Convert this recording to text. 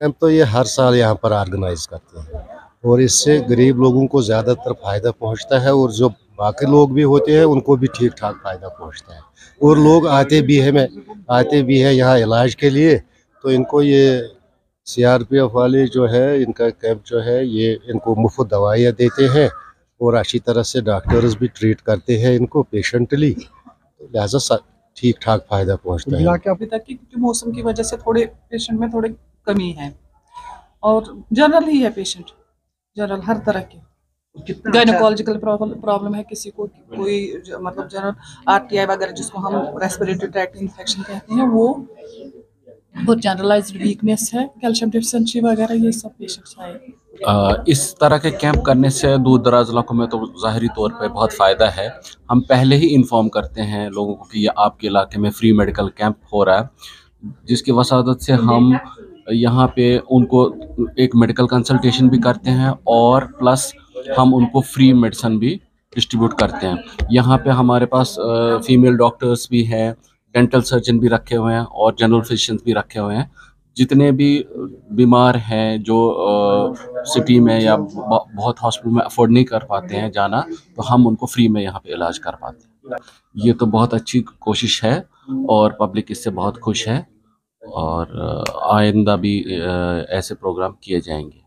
Camp तो ये हर साल यहाँ पर ऑर्गेनाइज करते हैं और इससे गरीब लोगों को ज़्यादातर फ़ायदा पहुँचता है और जो बाकी लोग भी होते हैं, उनको भी ठीक ठाक फ़ायदा पहुँचता है। और लोग आते भी है आते भी हैं यहाँ इलाज के लिए तो इनको ये सीआरपीएफ वाले जो है, इनका कैंप जो है, ये इनको मुफ़्त दवाइयाँ देते हैं और अच्छी तरह से डॉक्टर्स भी ट्रीट करते हैं इनको पेशेंटली तो लिहाजा ठीक ठाक फ़ायदा पहुँचता है। अभी तक क्योंकि मौसम की वजह से थोड़े पेशेंट में थोड़े कमी है। और जनरल ही है पेशेंट जनरल हर तरह के। गायनोकोलॉजिकल प्रॉब्लम है। किसी को कोई मतलब जनरल आरटीआई वगैरह जिसको हम रेस्पिरेटरी ट्रैक्ट इन्फेक्शन कहते हैं वो वो जनरलाइज्ड वीकनेस है कैल्शियम डिफिशिएंसी वगैरह ये सब पेशेंट्स आए। इस तरह के कैंप करने से दूर दराज इलाकों में तो ज़ाहरी तौर पे बहुत फ़ायदा है। हम पहले ही इन्फॉर्म करते हैं लोगों को कि ये आपके इलाके में फ्री मेडिकल कैंप हो रहा है जिसकी वसादत से हम यहाँ पे उनको एक मेडिकल कंसल्टेशन भी करते हैं और प्लस हम उनको फ्री मेडिसन भी डिस्ट्रीब्यूट करते हैं। यहाँ पे हमारे पास फीमेल डॉक्टर्स भी हैं डेंटल सर्जन भी रखे हुए हैं और जनरल फिजिशन भी रखे हुए हैं। जितने भी बीमार हैं जो सिटी में या बहुत हॉस्पिटल में अफोर्ड नहीं कर पाते हैं जाना तो हम उनको फ्री में यहाँ पे इलाज कर पाते हैं। ये तो बहुत अच्छी कोशिश है और पब्लिक इससे बहुत खुश है और आइंदा भी ऐसे प्रोग्राम किए जाएँगे।